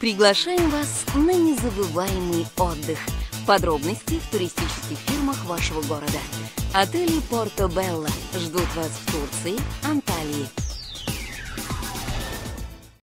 Приглашаем вас на незабываемый отдых. Подробности в туристических фирмах вашего города. Отели Порто Белла ждут вас в Турции, Анталии,